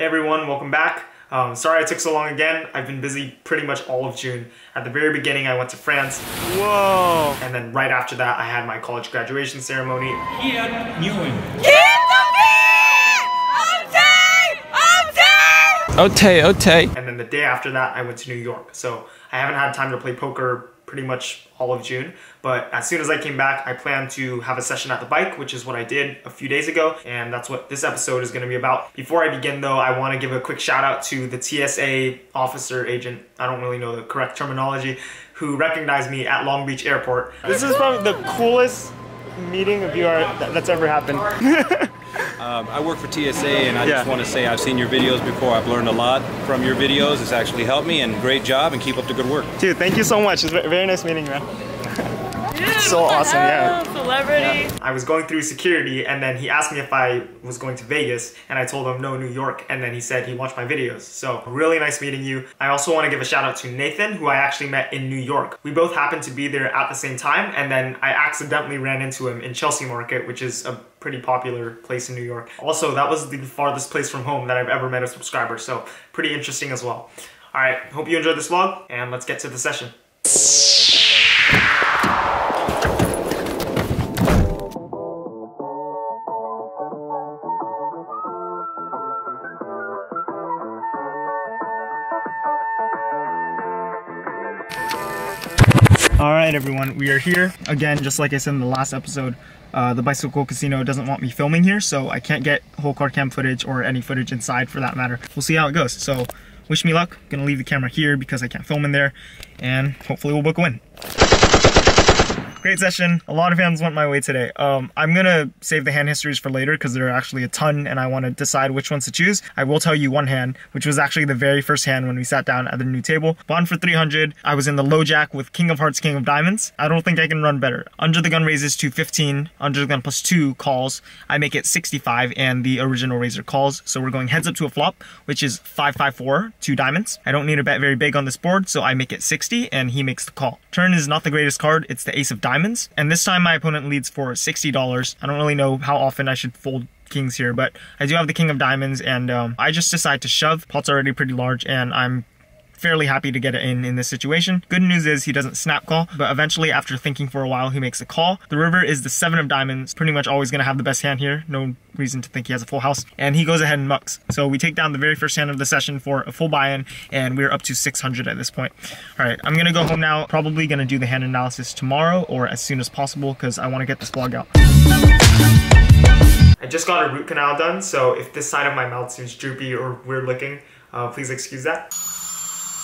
Hey everyone, welcome back. Um, sorry I took so long again. I've been busy pretty much all of June. At the very beginning, I went to France. Whoa! And then right after that, I had my college graduation ceremony. Ian Nguyen. Ote, Ote. And then the day after that, I went to New York. So I haven't had time to play poker pretty much all of June. But as soon as I came back, I planned to have a session at the bike, which is what I did a few days ago. And that's what this episode is going to be about. Before I begin though, I want to give a quick shout out to the TSA officer agent. I don't really know the correct terminology who recognized me at Long Beach Airport. This is probably the coolest meeting of VR that's ever happened. Um, I work for TSA, and I Yeah. just want to say I've seen your videos before. I've learned a lot from your videos. It's actually helped me, and great job, and keep up the good work. Dude, thank you so much. It's very nice meeting you, man. So awesome, yeah. Celebrity. I was going through security and then he asked me if I was going to Vegas and I told him no, New York. And then he said he watched my videos. So really nice meeting you. I also want to give a shout out to Nathan, who I actually met in New York. We both happened to be there at the same time. And then I accidentally ran into him in Chelsea Market, which is a pretty popular place in New York. Also, that was the farthest place from home that I've ever met a subscriber. So pretty interesting as well. All right, hope you enjoyed this vlog and let's get to the session. Everyone, we are here again. Just like I said in the last episode, uh, the Bicycle Casino doesn't want me filming here, so I can't get hole card cam footage or any footage inside for that matter. We'll see how it goes. So, wish me luck. gonna leave the camera here because I can't film in there, and hopefully we'll book a win. Great session. A lot of hands went my way today. Um, I'm gonna save the hand histories for later because there are actually a ton and I want to decide which ones to choose. I will tell you one hand, which was actually the very first hand when we sat down at the new table. Bond for 300. I was in the low jack with King of Hearts, King of Diamonds. I don't think I can run better. Under the gun raises to 15. Under the gun plus 2 calls. I make it 65 and the original raiser calls. So we're going heads up to a flop, which is 554, 2 diamonds. I don't need a bet very big on this board, so I make it 60 and he makes the call. Turn is not the greatest card. It's the ace of diamonds. And this time my opponent leads for $60. I don't really know how often I should fold kings here, but I do have the king of diamonds and um, I just decide to shove. Pot's already pretty large and I'm fairly happy to get it in in this situation. Good news is he doesn't snap call, but eventually after thinking for a while, he makes a call. The river is the seven of diamonds, pretty much always gonna have the best hand here. No reason to think he has a full house. And he goes ahead and mucks. So we take down the very first hand of the session for a full buy-in and we're up to 600 at this point. All right, I'm gonna go home now. Probably gonna do the hand analysis tomorrow or as soon as possible because I wanna get this vlog out. I just got a root canal done, so if this side of my mouth seems droopy or weird looking, uh, please excuse that.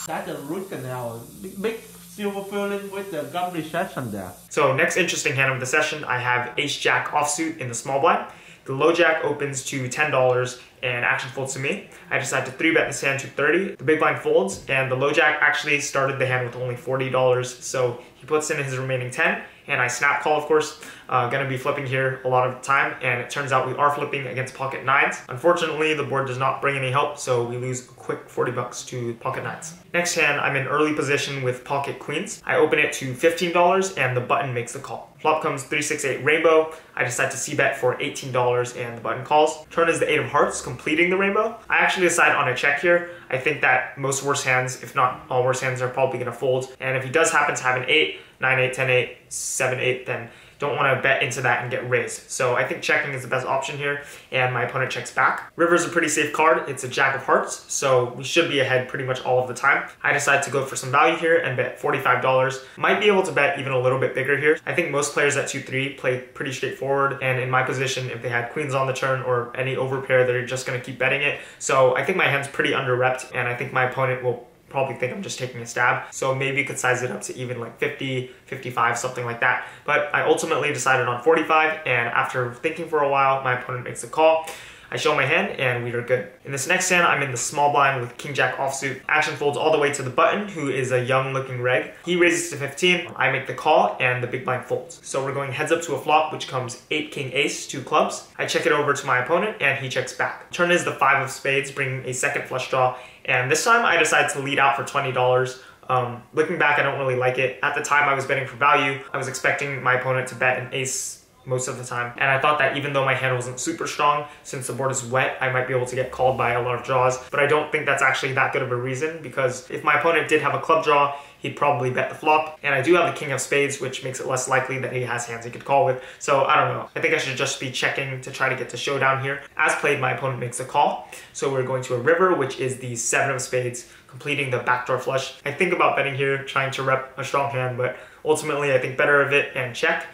That's a root canal. Big, silver filling with the gum recession there. So next interesting hand of the session, I have Ace Jack offsuit in the small blind. The low jack opens to $10 and action folds to me. I decide to 3-bet this hand to 30. The big blind folds and the low jack actually started the hand with only $40. So he puts in his remaining 10 and I snap call, of course. Uh, gonna be flipping here a lot of the time, and it turns out we are flipping against pocket nines. Unfortunately, the board does not bring any help, so we lose a quick 40 bucks to pocket nines. Next hand, I'm in early position with pocket queens. I open it to $15, and the button makes the call. Flop comes 368 rainbow. I decide to c-bet for $18, and the button calls. Turn is the eight of hearts, completing the rainbow. I actually decide on a check here. I think that most worse hands, if not all worse hands, are probably gonna fold. And if he does happen to have an eight, 9 8, 10 8, 7 8, then don't want to bet into that and get raised. So I think checking is the best option here, and my opponent checks back. River's a pretty safe card. It's a jack of hearts, so we should be ahead pretty much all of the time. I decide to go for some value here and bet $45. Might be able to bet even a little bit bigger here. I think most players at 2-3 play pretty straightforward, and in my position, if they had queens on the turn or any overpair, they're just going to keep betting it. So I think my hand's pretty under-repped, and I think my opponent will probably think I'm just taking a stab. So maybe you could size it up to even like 50, 55, something like that. But I ultimately decided on 45 and after thinking for a while, my opponent makes a call. I show my hand and we are good. In this next hand, I'm in the small blind with King Jack offsuit. Action folds all the way to the button, who is a young looking reg. He raises to 15, I make the call, and the big blind folds. So we're going heads up to a flop, which comes 8 King Ace, two clubs. I check it over to my opponent, and he checks back. Turn is the 5 of spades, bringing a second flush draw, and this time I decide to lead out for $20. Um, looking back, I don't really like it. At the time I was betting for value, I was expecting my opponent to bet an ace most of the time. And I thought that even though my hand wasn't super strong, since the board is wet, I might be able to get called by a lot of draws. But I don't think that's actually that good of a reason because if my opponent did have a club draw, he'd probably bet the flop. And I do have the king of spades, which makes it less likely that he has hands he could call with. So I don't know. I think I should just be checking to try to get to showdown here. As played, my opponent makes a call. So we're going to a river, which is the seven of spades, completing the backdoor flush. I think about betting here, trying to rep a strong hand, but ultimately I think better of it and check.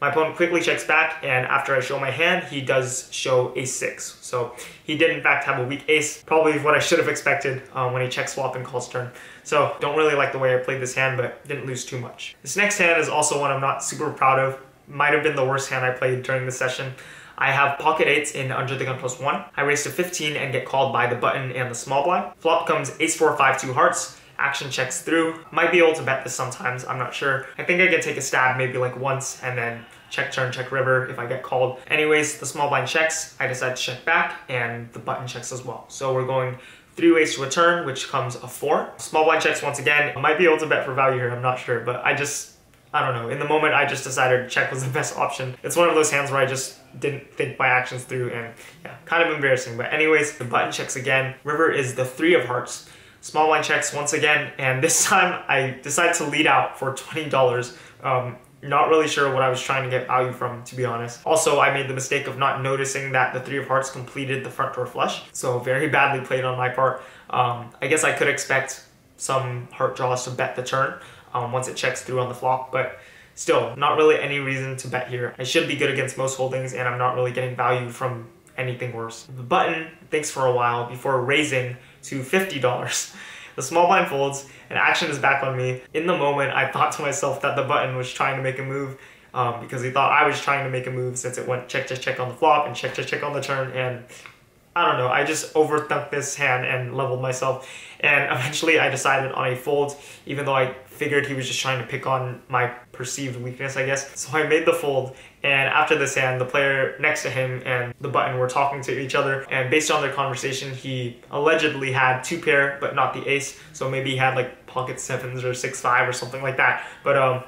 My opponent quickly checks back, and after I show my hand, he does show a6. So he did in fact have a weak ace, probably what I should have expected um, when he checks flop and calls turn. So don't really like the way I played this hand, but didn't lose too much. This next hand is also one I'm not super proud of. Might have been the worst hand I played during the session. I have pocket eights in under the gun plus one. I raise to 15 and get called by the button and the small blind. Flop comes ace four, five, two hearts action checks through. Might be able to bet this sometimes, I'm not sure. I think I can take a stab maybe like once and then check turn, check river if I get called. Anyways, the small blind checks, I decide to check back and the button checks as well. So we're going three ways to a turn, which comes a four. Small blind checks once again. I might be able to bet for value here, I'm not sure, but I just, I don't know. In the moment, I just decided check was the best option. It's one of those hands where I just didn't think my actions through and yeah, kind of embarrassing. But anyways, the button checks again. River is the three of hearts. Small blind checks once again, and this time I decided to lead out for $20. Um, not really sure what I was trying to get value from, to be honest. Also, I made the mistake of not noticing that the three of hearts completed the front door flush, so very badly played on my part. Um, I guess I could expect some heart draws to bet the turn um, once it checks through on the flop, but still, not really any reason to bet here. I should be good against most holdings, and I'm not really getting value from anything worse. The button thinks for a while before raising to $50. The small blind folds and action is back on me. In the moment, I thought to myself that the button was trying to make a move um, because he thought I was trying to make a move since it went check, check, check on the flop and check, check, check on the turn. And I don't know, I just overthunk this hand and leveled myself. And eventually I decided on a fold, even though I figured he was just trying to pick on my perceived weakness, I guess. So I made the fold, and after this hand, the player next to him and the button were talking to each other, and based on their conversation, he allegedly had two pair, but not the ace, so maybe he had like pocket sevens or six five or something like that. But um,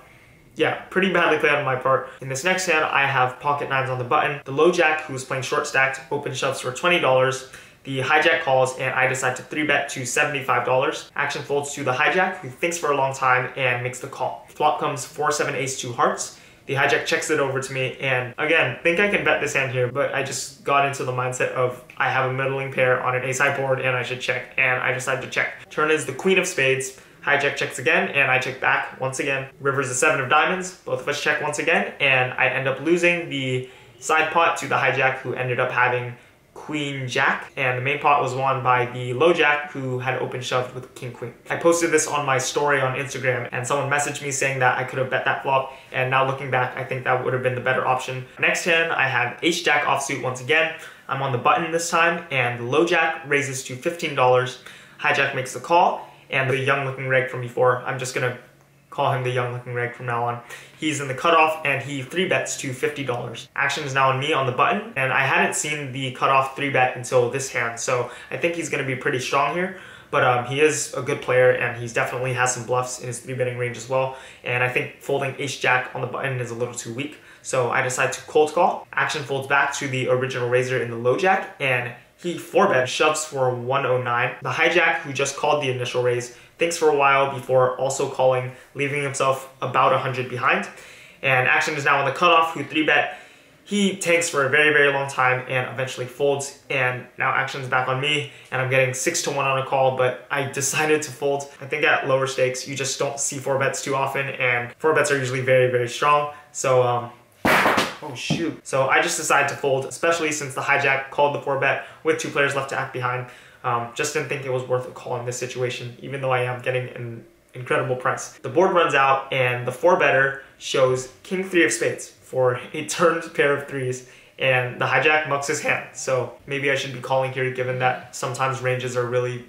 yeah, pretty badly played on my part. In this next hand, I have pocket nines on the button. The low jack, who was playing short stacked, open shoves for $20. The hijack calls and I decide to 3-bet to $75. Action folds to the hijack, who thinks for a long time and makes the call. Flop comes 4-7 ace 2 hearts. The hijack checks it over to me and again, think I can bet this hand here, but I just got into the mindset of I have a middling pair on an ace high board and I should check and I decided to check. Turn is the queen of spades. Hijack checks again, and I check back once again. River's the seven of diamonds. Both of us check once again, and I end up losing the side pot to the hijack, who ended up having queen jack and the main pot was won by the low jack who had open shoved with king queen. I posted this on my story on Instagram and someone messaged me saying that I could have bet that flop and now looking back I think that would have been the better option. Next hand I have ace jack offsuit once again. I'm on the button this time and low jack raises to $15. Hijack makes the call and the young looking reg from before I'm just gonna call him the young looking reg from now on. He's in the cutoff and he three bets to $50. Action is now on me on the button and I hadn't seen the cutoff three bet until this hand. So I think he's gonna be pretty strong here. But um, he is a good player and he's definitely has some bluffs in his three betting range as well. And I think folding ace jack on the button is a little too weak. So I decide to cold call. Action folds back to the original raiser in the low jack and he four bet shoves for 109. The hijack who just called the initial raise thinks for a while before also calling, leaving himself about 100 behind. And Action is now on the cutoff, who 3-bet. He tanks for a very, very long time and eventually folds. And now Action's back on me, and I'm getting 6 to 1 on a call, but I decided to fold. I think at lower stakes, you just don't see 4-bets too often, and 4-bets are usually very, very strong. So, um, Oh shoot. So I just decided to fold, especially since the hijack called the 4-bet with two players left to act behind. Um, just didn't think it was worth a call in this situation, even though I am getting an incredible price. The board runs out and the four better shows king three of spades for a turned pair of threes and the hijack mucks his hand. So maybe I should be calling here given that sometimes ranges are really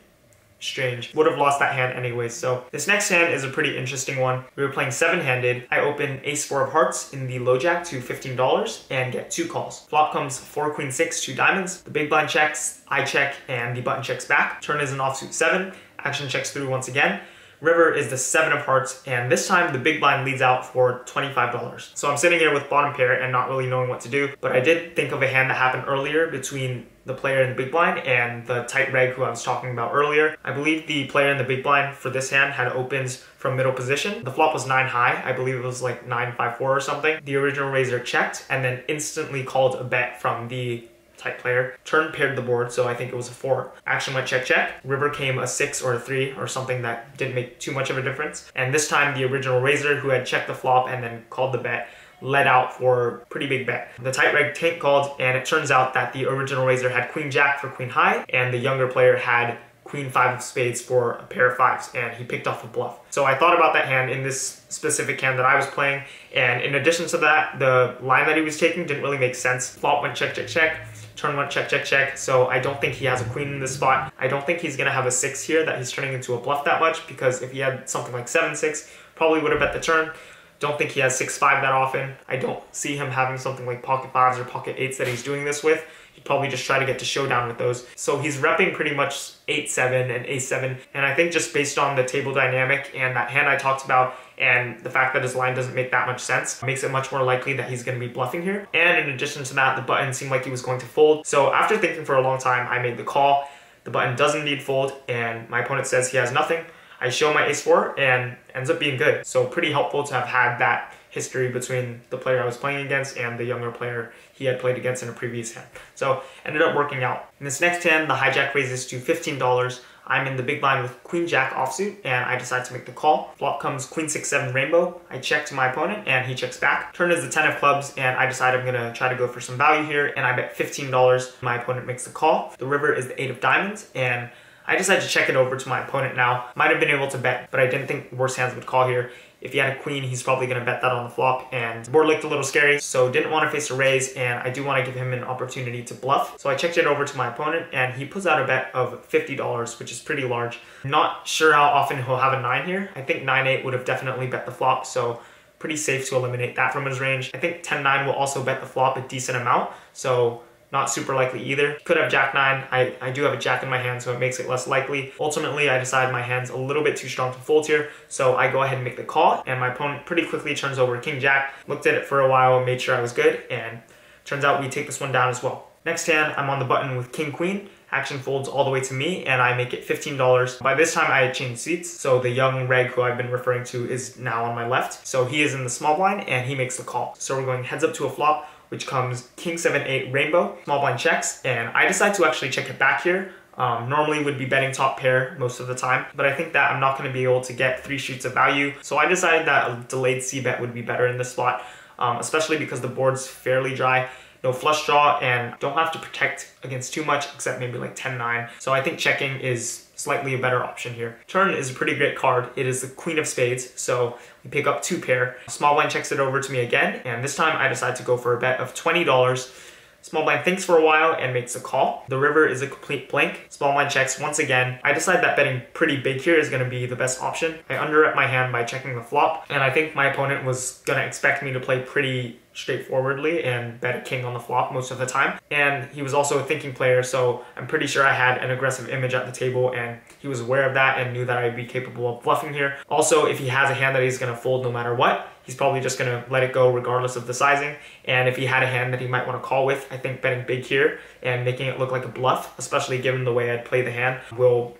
strange. Would have lost that hand anyway. So this next hand is a pretty interesting one. We were playing seven-handed. I open ace four of hearts in the low jack to $15 and get two calls. Flop comes four queen six, two diamonds. The big blind checks, I check, and the button checks back. Turn is an offsuit seven. Action checks through once again. River is the seven of hearts, and this time the big blind leads out for $25. So I'm sitting here with bottom pair and not really knowing what to do, but I did think of a hand that happened earlier between the player in the big blind and the tight reg who I was talking about earlier. I believe the player in the big blind for this hand had opens from middle position. The flop was 9 high. I believe it was like 9-5-4 or something. The original raiser checked and then instantly called a bet from the type player. Turn paired the board, so I think it was a four. Action went check check. River came a six or a three or something that didn't make too much of a difference. And this time the original raiser who had checked the flop and then called the bet led out for pretty big bet. The tight reg tank called and it turns out that the original raiser had queen jack for queen high and the younger player had queen five of spades for a pair of fives and he picked off a bluff. So I thought about that hand in this specific hand that I was playing and in addition to that the line that he was taking didn't really make sense. Flop went check check check turn one check check check so I don't think he has a queen in this spot. I don't think he's gonna have a six here that he's turning into a bluff that much because if he had something like seven six probably would have bet the turn don't think he has 6-5 that often. I don't see him having something like pocket 5s or pocket 8s that he's doing this with. Probably just try to get to showdown with those. So he's repping pretty much 8-7 and A7. And I think just based on the table dynamic and that hand I talked about and the fact that his line doesn't make that much sense makes it much more likely that he's going to be bluffing here. And in addition to that, the button seemed like he was going to fold. So after thinking for a long time, I made the call. The button does indeed fold and my opponent says he has nothing. I show my ace four and ends up being good. So pretty helpful to have had that history between the player I was playing against and the younger player he had played against in a previous hand. So ended up working out. In this next hand, the hijack raises to $15. I'm in the big blind with queen jack offsuit and I decide to make the call. Flop comes queen six seven rainbow. I check to my opponent and he checks back. Turn is the 10 of clubs and I decide I'm gonna try to go for some value here and I bet $15. My opponent makes the call. The river is the eight of diamonds and I decided to check it over to my opponent now. Might have been able to bet, but I didn't think worse hands would call here. If he had a queen, he's probably going to bet that on the flop, and the board looked a little scary, so didn't want to face a raise, and I do want to give him an opportunity to bluff. So I checked it over to my opponent, and he puts out a bet of $50, which is pretty large. Not sure how often he'll have a 9 here. I think 9-8 would have definitely bet the flop, so pretty safe to eliminate that from his range. I think 10-9 will also bet the flop a decent amount, so not super likely either. Could have jack nine. I, I do have a jack in my hand, so it makes it less likely. Ultimately, I decide my hand's a little bit too strong to fold here, so I go ahead and make the call, and my opponent pretty quickly turns over king jack. Looked at it for a while, made sure I was good, and turns out we take this one down as well. Next hand, I'm on the button with king queen. Action folds all the way to me and I make it $15. By this time I had changed seats, so the young reg who I've been referring to is now on my left. So he is in the small blind and he makes the call. So we're going heads up to a flop which comes king 7 8 rainbow small blind checks and i decide to actually check it back here. Um, normally would be betting top pair most of the time but i think that i'm not going to be able to get three shoots of value so i decided that a delayed c bet would be better in this spot um, especially because the board's fairly dry no flush draw and don't have to protect against too much except maybe like 10-9 so i think checking is slightly a better option here. Turn is a pretty great card. It is the queen of spades, so we pick up two pair. Small blind checks it over to me again, and this time I decide to go for a bet of $20. Small blind thinks for a while and makes a call. The river is a complete blank. Small blind checks once again. I decide that betting pretty big here is going to be the best option. I underrep my hand by checking the flop, and I think my opponent was going to expect me to play pretty straightforwardly and bet a king on the flop most of the time. And he was also a thinking player, so I'm pretty sure I had an aggressive image at the table and he was aware of that and knew that I'd be capable of bluffing here. Also, if he has a hand that he's gonna fold no matter what, he's probably just gonna let it go regardless of the sizing. And if he had a hand that he might wanna call with, I think betting big here and making it look like a bluff, especially given the way I'd play the hand, will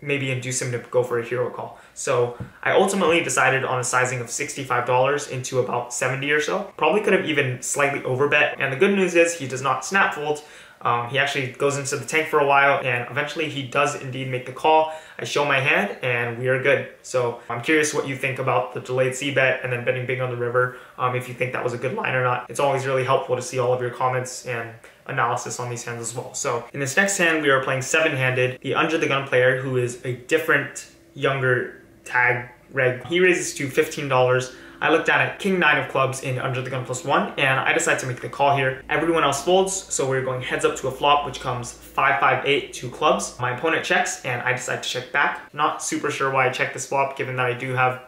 maybe induce him to go for a hero call. So I ultimately decided on a sizing of $65 into about 70 or so. Probably could have even slightly overbet. And the good news is he does not snap fold. Um, he actually goes into the tank for a while and eventually he does indeed make the call. I show my hand and we are good. So I'm curious what you think about the delayed C bet and then betting big on the river. Um, if you think that was a good line or not. It's always really helpful to see all of your comments and analysis on these hands as well. So in this next hand, we are playing seven-handed. The under the gun player, who is a different, younger tag reg, he raises to $15. I look down at King 9 of clubs in under the gun plus 1 and I decide to make the call here. Everyone else folds so we're going heads up two a flop which comes 558 to clubs. My opponent checks and I decide to check back. Not super sure why I checked this flop given that I do have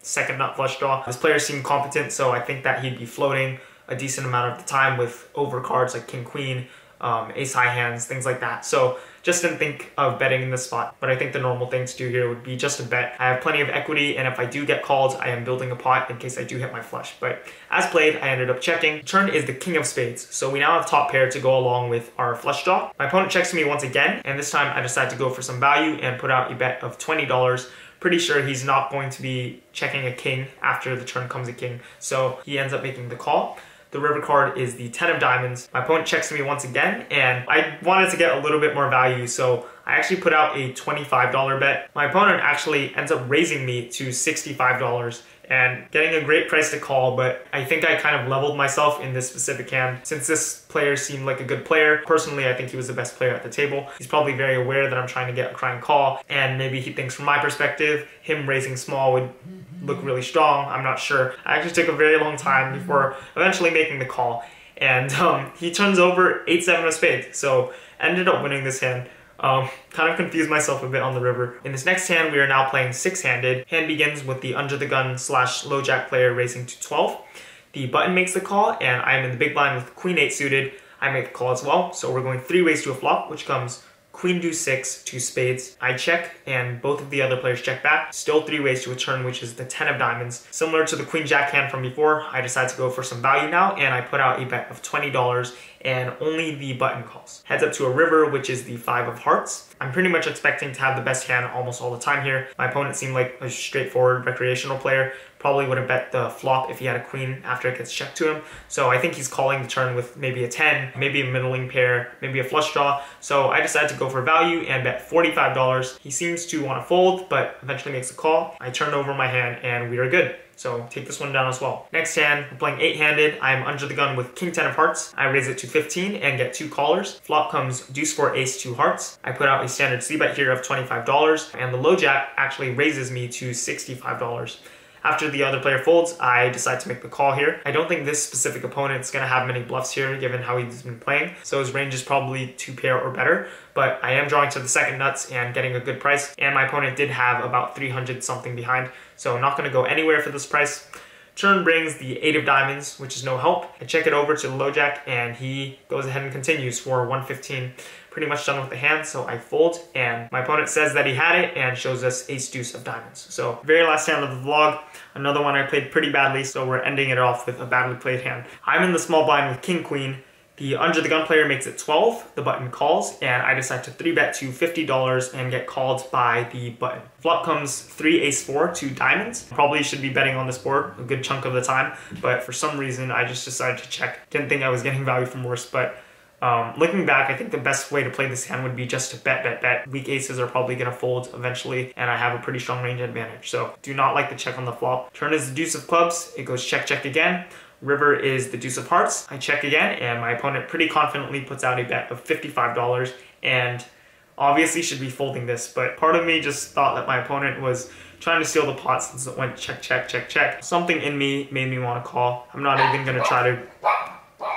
second nut flush draw. This player seemed competent so I think that he'd be floating a decent amount of the time with over cards like king queen, um, ace high hands, things like that. So Just didn't think of betting in this spot, but I think the normal thing to do here would be just a bet. I have plenty of equity, and if I do get called, I am building a pot in case I do hit my flush. But as played, I ended up checking. Turn is the king of spades, so we now have top pair to go along with our flush draw. My opponent checks me once again, and this time I decide to go for some value and put out a bet of $20 pretty sure he's not going to be checking a king after the turn comes a king. So he ends up making the call. The river card is the 10 of diamonds. My opponent checks to me once again, and I wanted to get a little bit more value, so I actually put out a $25 bet. My opponent actually ends up raising me to $65 and getting a great price to call, but I think I kind of leveled myself in this specific hand. Since this player seemed like a good player, personally I think he was the best player at the table. He's probably very aware that I'm trying to get a crying call, and maybe he thinks from my perspective, him raising small would look really strong. I'm not sure. I actually took a very long time before eventually making the call, and um, he turns over 8-7 of spades, so ended up winning this hand. Um, kind of confused myself a bit on the river. In this next hand, we are now playing six-handed. Hand begins with the under the gun slash low jack player raising to 12. The button makes the call, and I'm in the big blind with queen eight suited. I make the call as well, so we're going three ways to a flop, which comes queen deuce six, two spades. I check and both of the other players check back. Still three ways to a turn, which is the 10 of diamonds. Similar to the queen jack hand from before, I decide to go for some value now and I put out a bet of $20 and only the button calls. Heads up to a river, which is the five of hearts. I'm pretty much expecting to have the best hand almost all the time here. My opponent seemed like a straightforward recreational player, probably would have bet the flop if he had a queen after it gets checked to him. So I think he's calling the turn with maybe a 10, maybe a middling pair, maybe a flush draw. So I decided to go for value and bet $45. He seems to want to fold, but eventually makes a call. I turn over my hand and we are good. So take this one down as well. Next hand, we're playing eight-handed. I'm under the gun with king 10 of hearts. I raise it to 15 and get two callers. Flop comes deuce four ace two hearts. I put out a standard c-bet here of $25 and the low jack actually raises me to $65. After the other player folds, I decide to make the call here. I don't think this specific opponent is going to have many bluffs here given how he's been playing, so his range is probably two pair or better, but I am drawing to the second nuts and getting a good price, and my opponent did have about 300 something behind, so I'm not going to go anywhere for this price. Turn brings the 8 of diamonds, which is no help. I check it over to the low jack, and he goes ahead and continues for 115 pretty much done with the hand, so I fold, and my opponent says that he had it and shows us ace deuce of diamonds. So very last hand of the vlog, another one I played pretty badly, so we're ending it off with a badly played hand. I'm in the small blind with king queen, the under the gun player makes it 12, the button calls, and I decide to 3-bet to $50 and get called by the button. Flop comes 3 ace 4, 2 diamonds. Probably should be betting on this board a good chunk of the time, but for some reason I just decided to check. Didn't think I was getting value from worse, but um, looking back, I think the best way to play this hand would be just to bet, bet, bet. Weak aces are probably going to fold eventually, and I have a pretty strong range advantage. So do not like the check on the flop. Turn is the deuce of clubs. It goes check, check again. River is the deuce of hearts. I check again, and my opponent pretty confidently puts out a bet of $55, and obviously should be folding this, but part of me just thought that my opponent was trying to steal the pot since it went check, check, check, check. Something in me made me want to call. I'm not even going to try to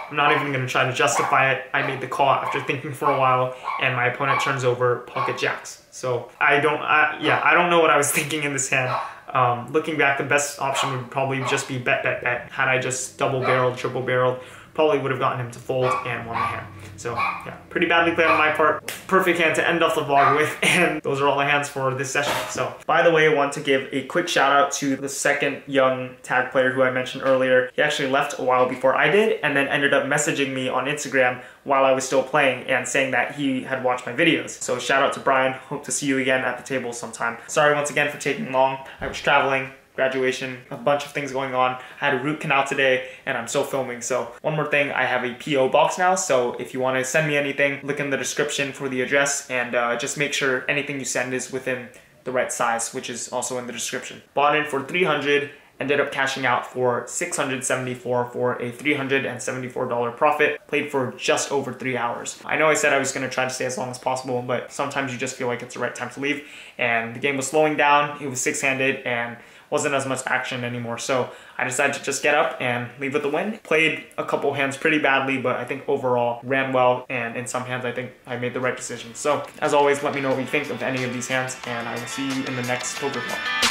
I'm not even going to try to justify it. I made the call after thinking for a while, and my opponent turns over pocket jacks. So I don't, I, yeah, I don't know what I was thinking in this hand. Um, looking back, the best option would probably just be bet, bet, bet. Had I just double barreled, triple barreled, probably would have gotten him to fold and won the hand. So yeah, pretty badly played on my part. Perfect hand to end off the vlog with, and those are all the hands for this session. So by the way, I want to give a quick shout out to the second young tag player who I mentioned earlier. He actually left a while before I did, and then ended up messaging me on Instagram while I was still playing and saying that he had watched my videos. So shout out to Brian. Hope to see you again at the table sometime. Sorry once again for taking long. I was traveling, graduation, a bunch of things going on. I had a root canal today and I'm still filming. So one more thing, I have a PO box now. So if you want to send me anything, look in the description for the address and uh, just make sure anything you send is within the right size, which is also in the description. Bought in for 300 ended up cashing out for 674 for a $374 profit, played for just over three hours. I know I said I was gonna try to stay as long as possible, but sometimes you just feel like it's the right time to leave. And the game was slowing down, it was six-handed, and wasn't as much action anymore. So I decided to just get up and leave with the win. Played a couple hands pretty badly, but I think overall ran well. And in some hands, I think I made the right decision. So as always, let me know what you think of any of these hands and I will see you in the next poker vlog.